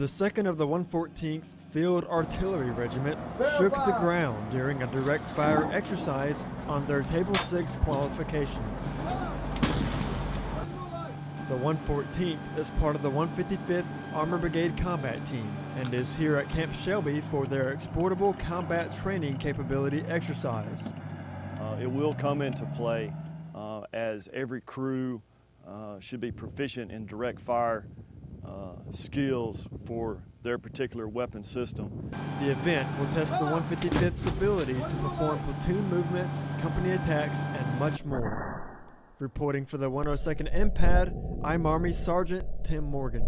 The 2nd of the 114th Field Artillery Regiment shook the ground during a direct fire exercise on their Table 6 qualifications. The 114th is part of the 155th Armor Brigade Combat Team and is here at Camp Shelby for their Exportable Combat Training Capability exercise. Uh, it will come into play uh, as every crew uh, should be proficient in direct fire uh, skills for their particular weapon system. The event will test the 155th's ability to perform platoon movements, company attacks, and much more. Reporting for the 102nd MPAD, I'm Army Sergeant Tim Morgan.